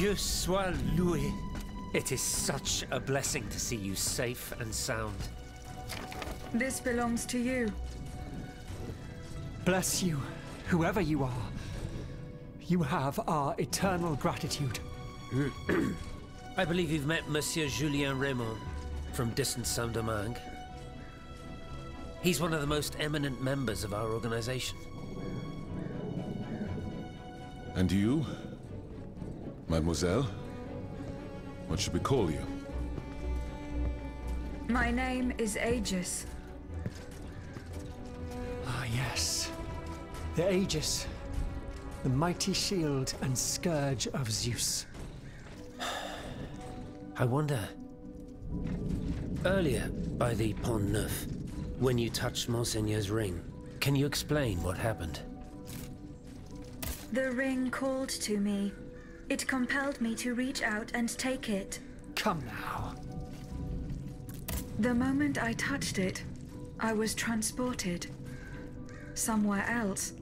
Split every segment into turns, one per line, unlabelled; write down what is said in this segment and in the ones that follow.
Dieu soit loué. It is such a blessing to see you safe and sound.
This belongs to you.
Bless you, whoever you are. You have our eternal gratitude.
I believe you've met Monsieur Julien Raimond from distant Saint-Domingue. He's one of the most eminent members of our organization.
And you? Mademoiselle? What should we call you?
My name is Aegis.
Ah, yes. The Aegis. The mighty shield and scourge of Zeus.
I wonder. Earlier, by the Pont Neuf, when you touched Monseigneur's ring, can you explain what happened?
The ring called to me. It compelled me to reach out and take it.
Come now.
The moment I touched it, I was transported. Somewhere else.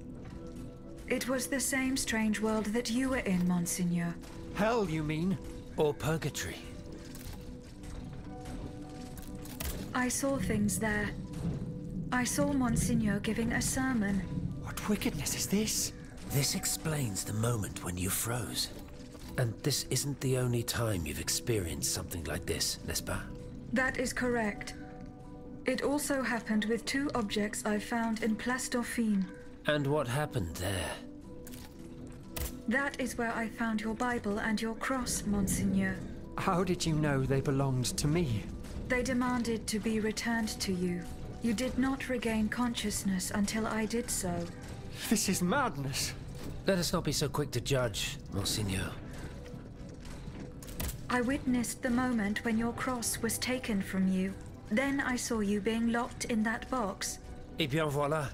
It was the same strange world that you were in, Monseigneur.
Hell, you mean?
Or purgatory?
I saw things there. I saw Monseigneur giving a sermon.
What wickedness is this?
This explains the moment when you froze. And this isn't the only time you've experienced something like this, n'est-ce pas?
That is correct. It also happened with two objects I found in Place Dauphine.
And what happened there?
That is where I found your Bible and your cross, Monseigneur.
How did you know they belonged to me?
They demanded to be returned to you. You did not regain consciousness until I did so.
This is madness.
Let us not be so quick to judge, Monseigneur.
I witnessed the moment when your cross was taken from you. Then I saw you being locked in that box.
Et bien voilà.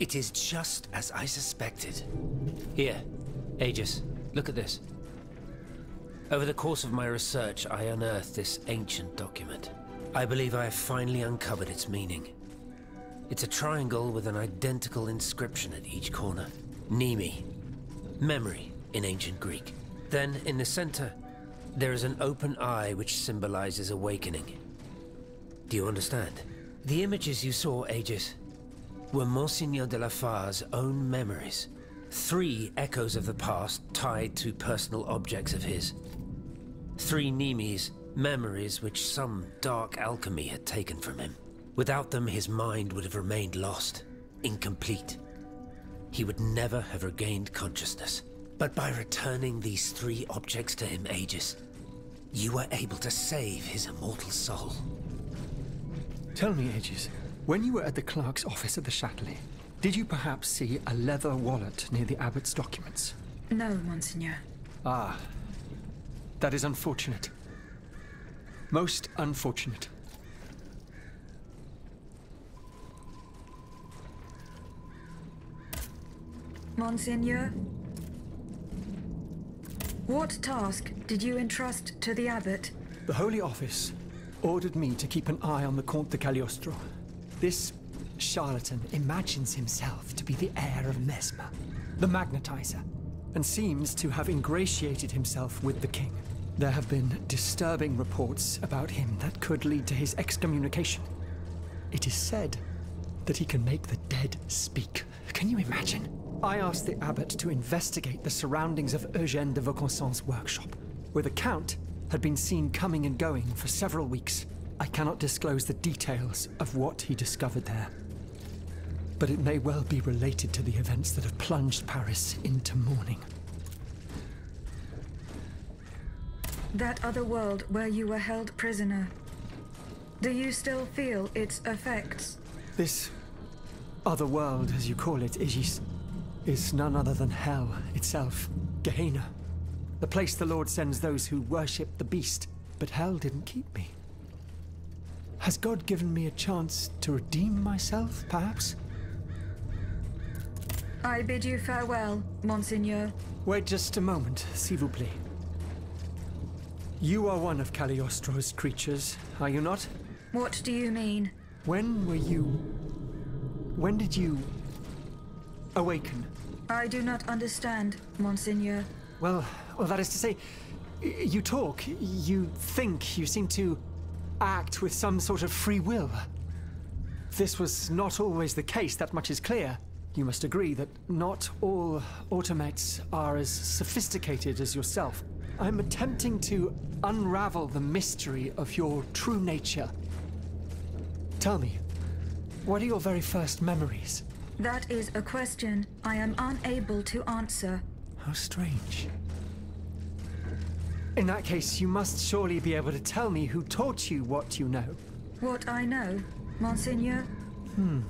It is just as I suspected. Here, Aegis, look at this. Over the course of my research, I unearthed this ancient document. I believe I have finally uncovered its meaning. It's a triangle with an identical inscription at each corner. Mneme. Memory in ancient Greek. Then, in the center, there is an open eye which symbolizes awakening. Do you understand? The images you saw, Aegis, were Monsignor de la Fare's own memories. Three echoes of the past tied to personal objects of his. Three Mnemes, memories which some dark alchemy had taken from him. Without them, his mind would have remained lost, incomplete. He would never have regained consciousness. But by returning these three objects to him, Aegis, you were able to save his immortal soul.
Tell me, Aegis, when you were at the clerk's office at the Châtelet, did you perhaps see a leather wallet near the abbot's documents?
No, Monseigneur.
Ah, that is unfortunate. Most unfortunate.
Monseigneur? What task did you entrust to the abbot?
The Holy Office ordered me to keep an eye on the Comte de Cagliostro. This charlatan imagines himself to be the heir of Mesmer, the magnetizer, and seems to have ingratiated himself with the king. There have been disturbing reports about him that could lead to his excommunication. It is said that he can make the dead speak. Can you imagine? I asked the abbot to investigate the surroundings of Eugène de Vaucanson's workshop, where the Count had been seen coming and going for several weeks. I cannot disclose the details of what he discovered there. But it may well be related to the events that have plunged Paris into mourning.
That other world where you were held prisoner. Do you still feel its effects?
This other world, as you call it, Aegis, is none other than hell itself, Gehenna. The place the Lord sends those who worship the beast. But hell didn't keep me. Has God given me a chance to redeem myself, perhaps?
I bid you farewell, Monseigneur.
Wait just a moment, s'il vous plaît. You are one of Cagliostro's creatures, are you not?
What do you mean?
When were you... When did you... awaken?
I do not understand, Monseigneur.
Well, well, that is to say, you talk, you think, you seem to act with some sort of free will. This was not always the case, that much is clear. You must agree that not all automats are as sophisticated as yourself. I'm attempting to unravel the mystery of your true nature. Tell me, what are your very first memories?
That is a question I am unable to answer.
How strange. In that case, you must surely be able to tell me who taught you what you know.
What I know, Monseigneur, Hmm.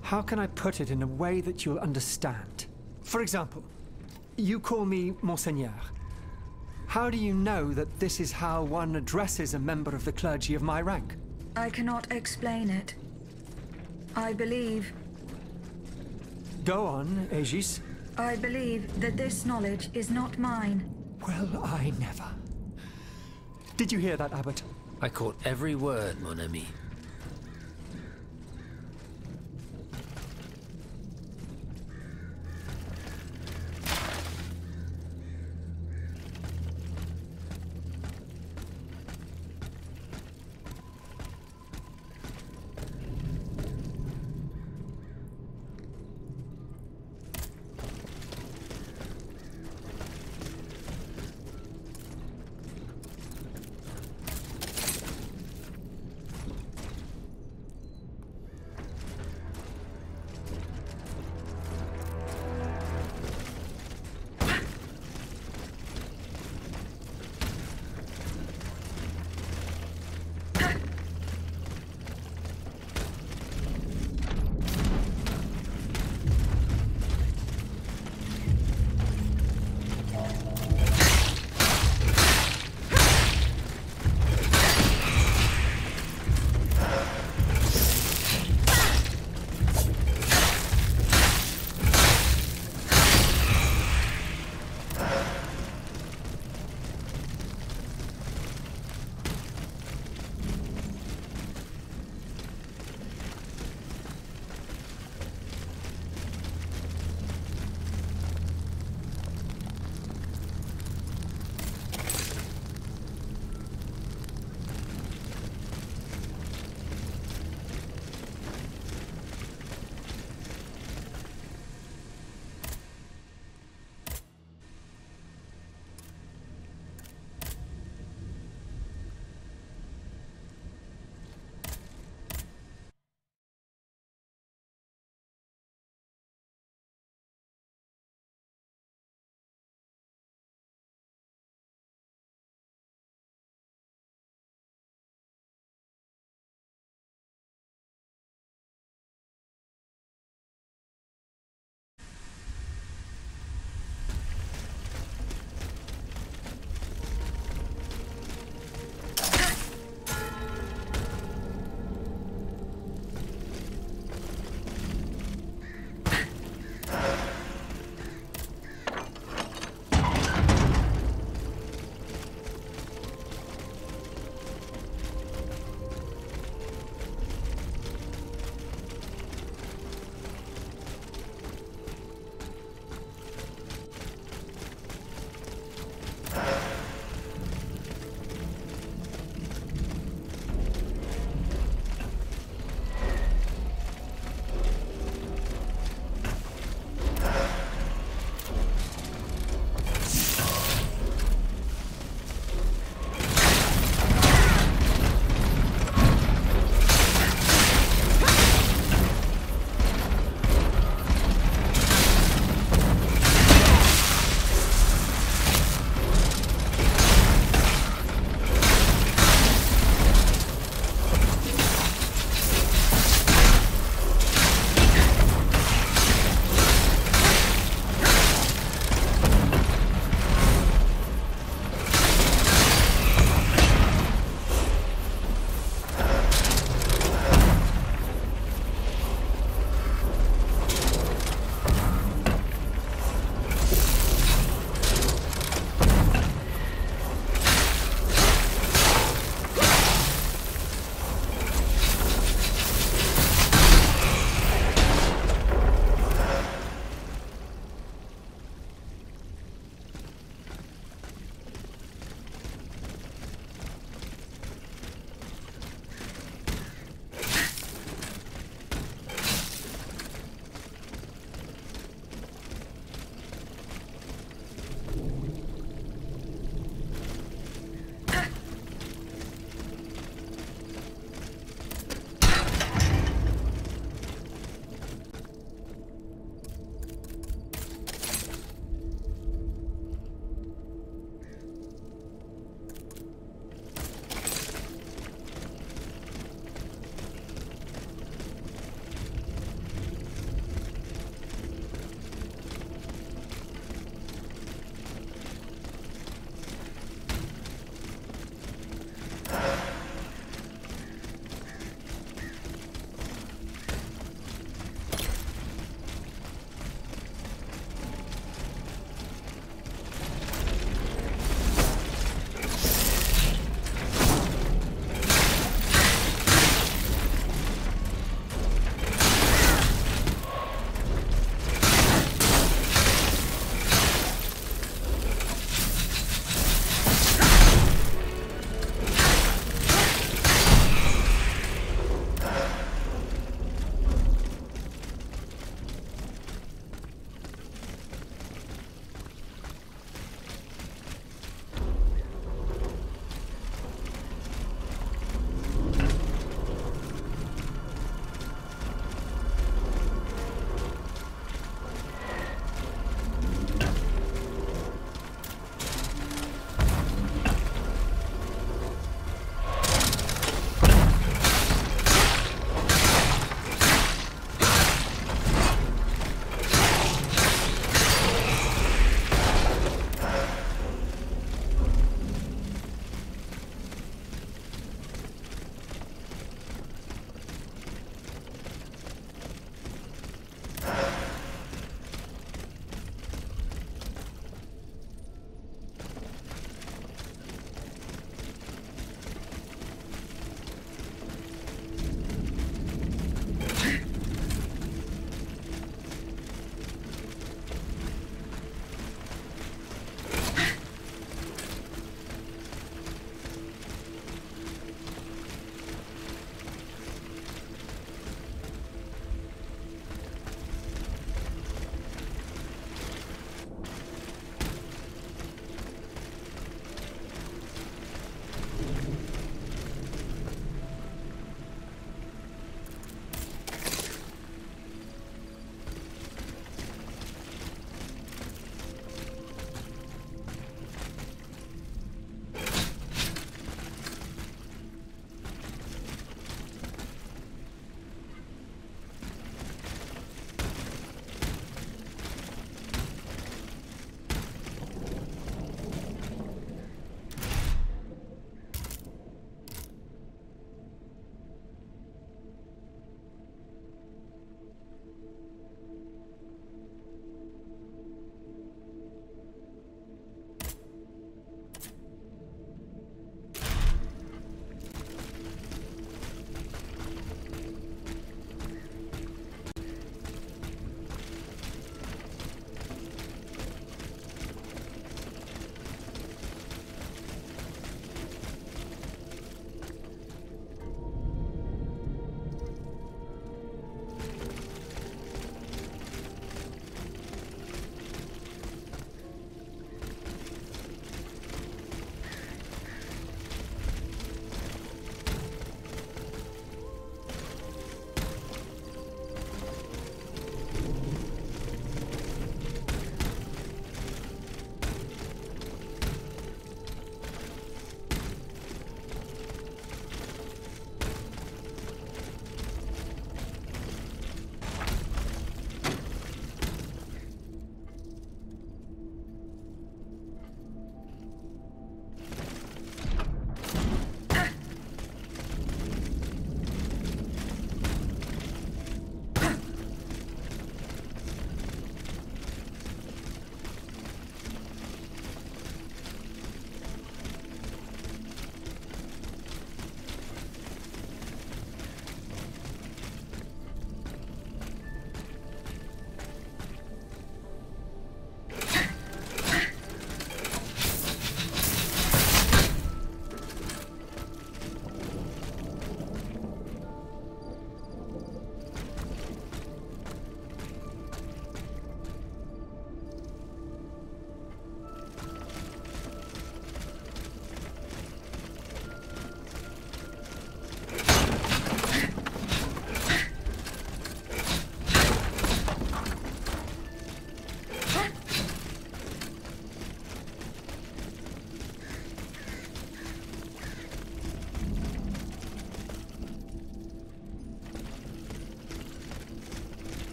How can I put it in a way that you'll understand? For example, you call me Monseigneur. How do you know that this is how one addresses a member of the clergy of my rank?
I cannot explain it. I believe,
Go on, Aegis.
I believe that this knowledge is not mine.
Well, I never. Did you hear that, Abbot?
I caught every word, mon ami.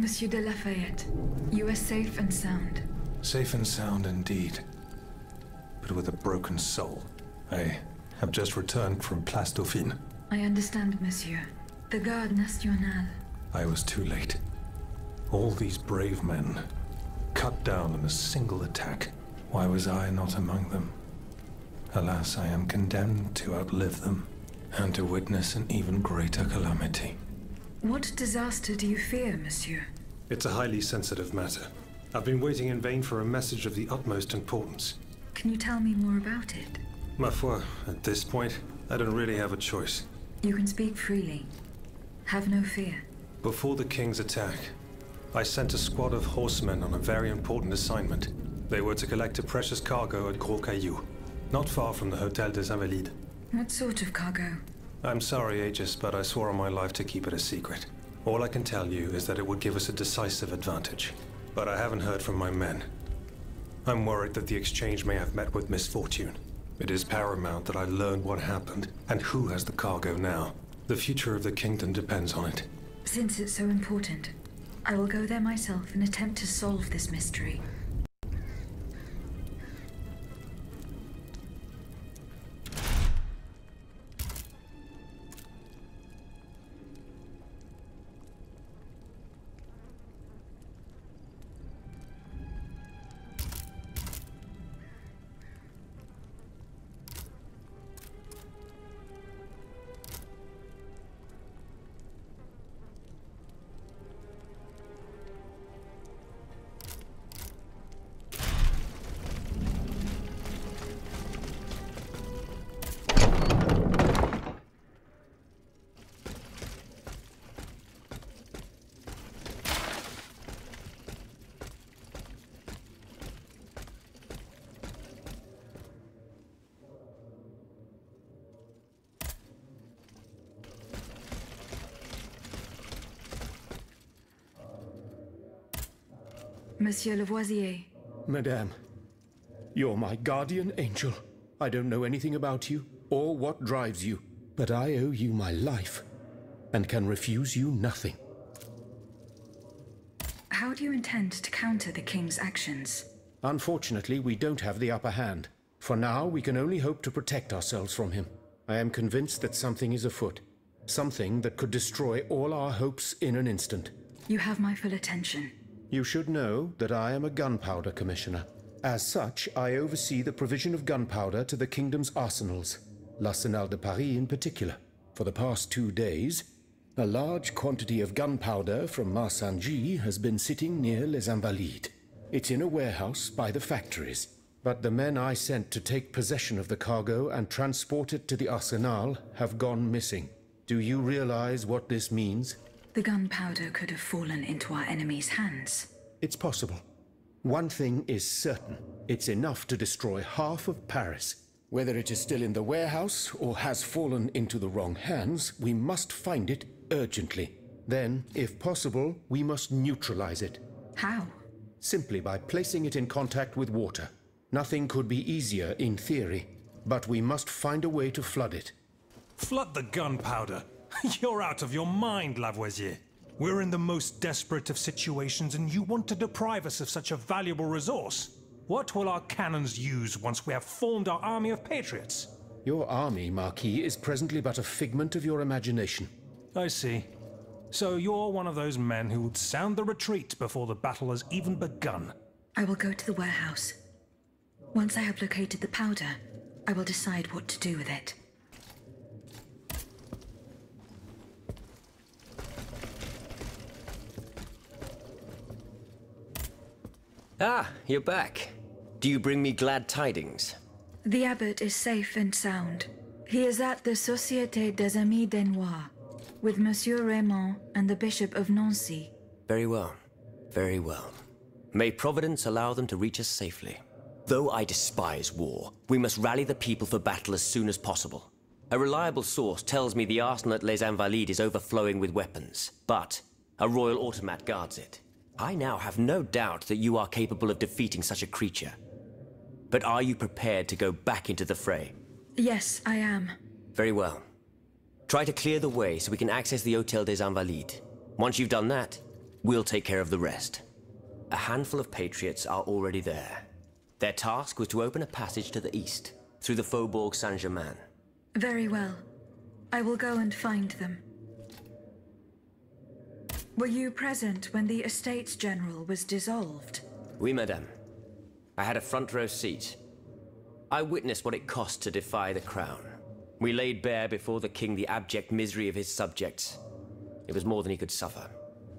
Monsieur de Lafayette, you are safe and sound.
Safe and sound indeed. But with a broken soul. I have just returned from Place Dauphine.
I understand, monsieur. The Garde Nationale.
I was too late. All these brave men, cut down in a single attack. Why was I not among them? Alas, I am condemned to outlive them, and to witness an even greater calamity.
What disaster do you fear, monsieur?
It's a highly sensitive matter. I've been waiting in vain for a message of the utmost importance.
Can you tell me more about it?
Ma foi, at this point, I don't really have a choice.
You can speak freely. Have no fear.
Before the King's attack, I sent a squad of horsemen on a very important assignment. They were to collect a precious cargo at Gros Caillou, not far from the Hotel des Invalides.
What sort of cargo?
I'm sorry, Aegis, but I swore on my life to keep it a secret. All I can tell you is that it would give us a decisive advantage. But I haven't heard from my men. I'm worried that the exchange may have met with misfortune. It is paramount that I learn what happened and who has the cargo now. The future of the kingdom depends on it.
Since it's so important, I will go there myself and attempt to solve this mystery. Monsieur Lavoisier,
Madame, you're my guardian angel. I don't know anything about you or what drives you, but I owe you my life and can refuse you nothing.
how do you intend to counter the King's actions?
Unfortunately, we don't have the upper hand. For now, we can only hope to protect ourselves from him. I am convinced that something is afoot. Something that could destroy all our hopes in an instant.
You have my full attention.
You should know that I am a gunpowder commissioner. As such, I oversee the provision of gunpowder to the kingdom's arsenals, l'Arsenal de Paris in particular. For the past two days, a large quantity of gunpowder from Marsangy has been sitting near Les Invalides. It's in a warehouse by the factories. But the men I sent to take possession of the cargo and transport it to the Arsenal have gone missing. Do you realize what this means?
The gunpowder could have fallen into our enemy's hands.
It's possible. One thing is certain it's enough to destroy half of Paris. Whether it is still in the warehouse or has fallen into the wrong hands, we must find it urgently. Then, if possible, we must neutralize it.
How?
Simply by placing it in contact with water. Nothing could be easier in theory, but we must find a way to flood it.
Flood the gunpowder. You're out of your mind, Lavoisier. We're in the most desperate of situations, and you want to deprive us of such a valuable resource. What will our cannons use once we have formed our army of patriots?
Your army, Marquis, is presently but a figment of your imagination.
I see. So you're one of those men who would sound the retreat before the battle has even begun.
I will go to the warehouse. Once I have located the powder, I will decide what to do with it.
Ah, you're back. Do you bring me glad tidings?
The abbot is safe and sound. He is at the Société des Amis des Noirs with Monsieur Raimond and the Bishop of Nancy.
Very well. Very well. May Providence allow them to reach us safely. Though I despise war, we must rally the people for battle as soon as possible. A reliable source tells me the arsenal at Les Invalides is overflowing with weapons, but a royal automat guards it. I now have no doubt that you are capable of defeating such a creature. But are you prepared to go back into the fray?
Yes, I am.
Very well. Try to clear the way so we can access the Hotel des Invalides. Once you've done that, We'll take care of the rest. A handful of patriots are already there. Their task was to open a passage to the east, through the Faubourg Saint-Germain.
Very well. I will go and find them. Were you present when the Estates General was dissolved?
Oui, madame. I had a front row seat. I witnessed what it cost to defy the crown. We laid bare before the king the abject misery of his subjects. It was more than he could suffer.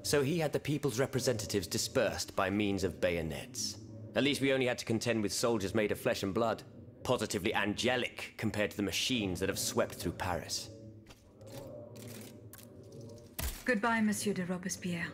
So he had the people's representatives dispersed by means of bayonets. At least we only had to contend with soldiers made of flesh and blood. Positively angelic compared to the machines that have swept through Paris.
Goodbye, Monsieur de Robespierre.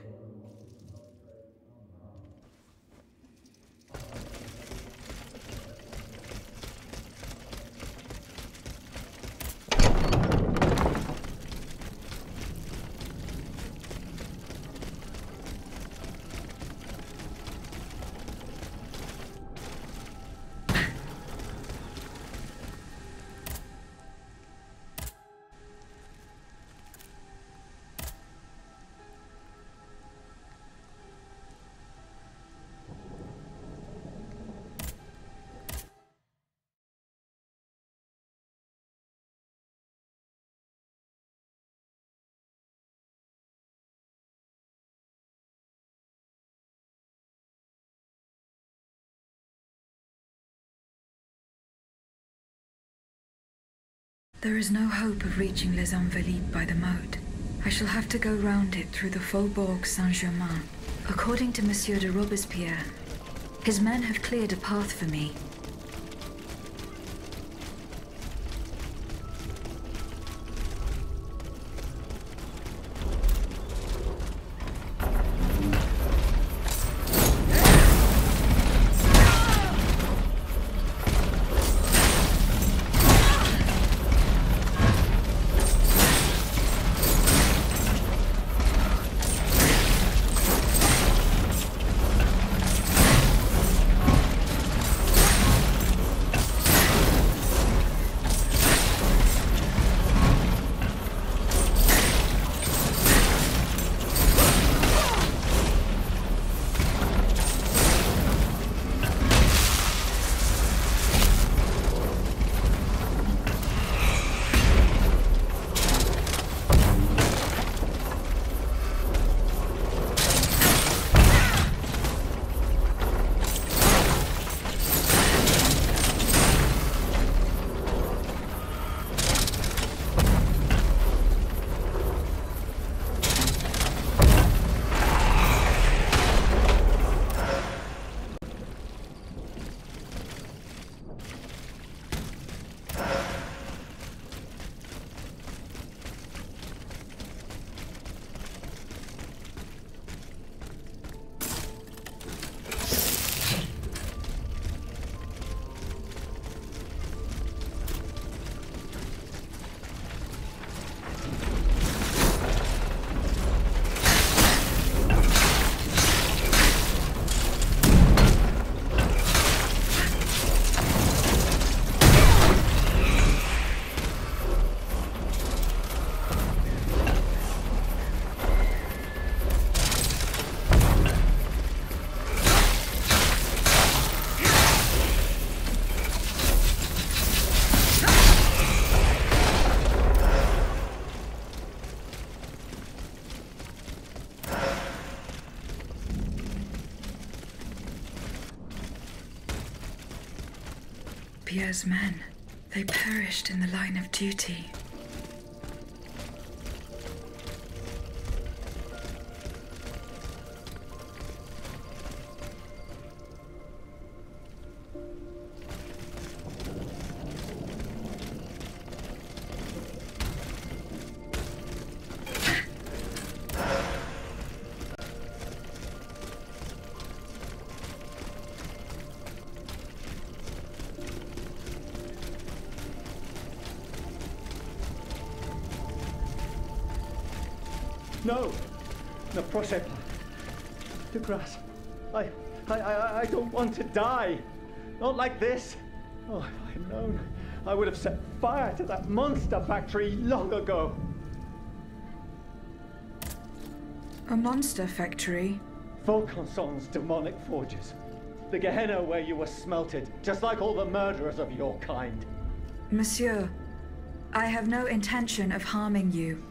There is no hope of reaching Les Invalides by the moat. I shall have to go round it through the Faubourg Saint-Germain. According to Monsieur de Robespierre, his men have cleared a path for me. Pierre's men. They perished in the line of duty.
Like this. Oh, if I had known, I would have set fire to that monster factory long ago.
A monster factory?
Vaucanson's demonic forges. The Gehenna where you were smelted, just like all the murderers of your kind.
Monsieur, I have no intention of harming you.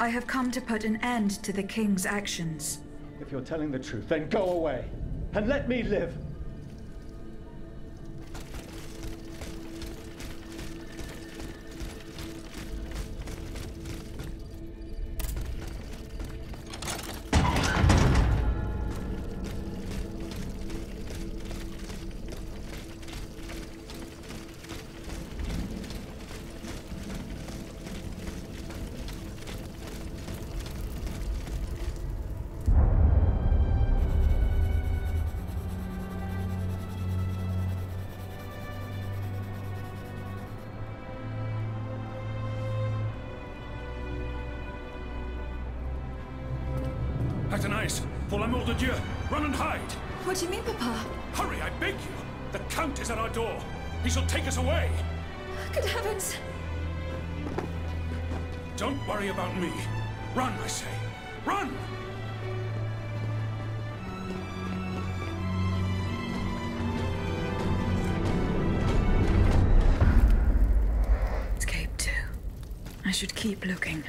I have come to put an end to the King's actions.
If you're telling the truth, then go away. And let me live.
About me. Run, I say. Run!
Escape too. I should keep looking.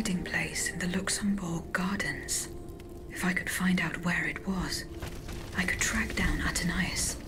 Hiding place in the Luxembourg Gardens. If I could find out where it was, I could track down Athenais.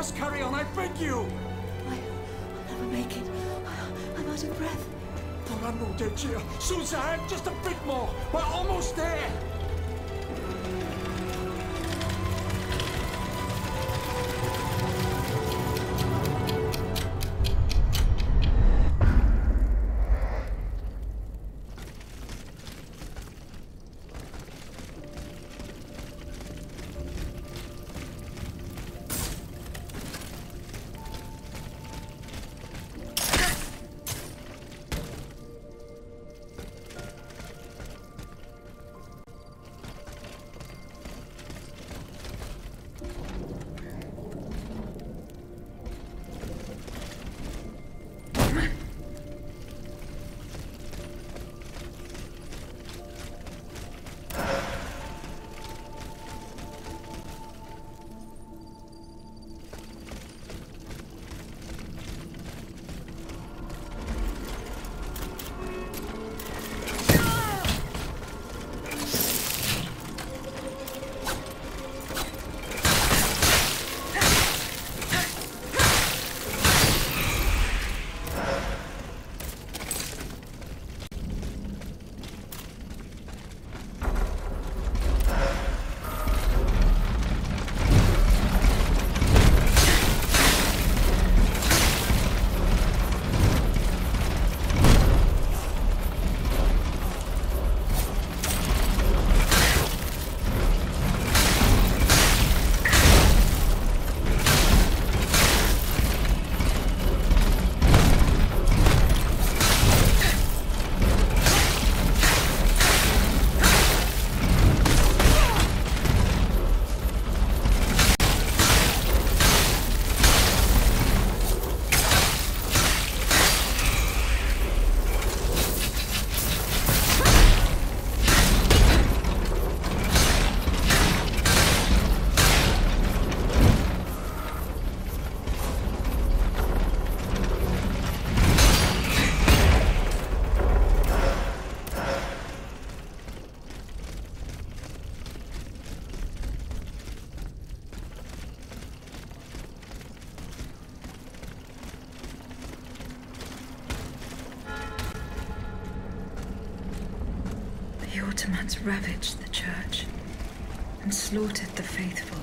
Must carry on, I beg you!
I, I'll never make it. I'm out of breath.
Dorano de Gia, Suzanne, just a bit more! We're almost there!
Ravaged the church and slaughtered the faithful.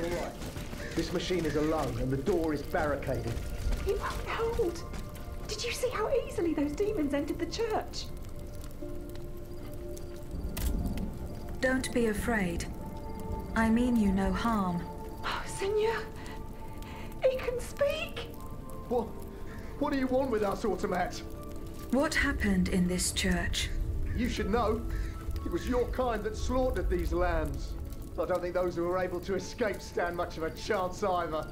Be all right. This machine is alone and the door is barricaded.
It won't hold. Did you see how easily those demons entered the church?
Don't be afraid. I mean you no harm.
Oh, Senor, he can speak.
What? What do you want with us, Automat?
What happened in this church?
You should know. It was your kind that slaughtered these lambs. I don't think those who were able to escape stand much of a chance either.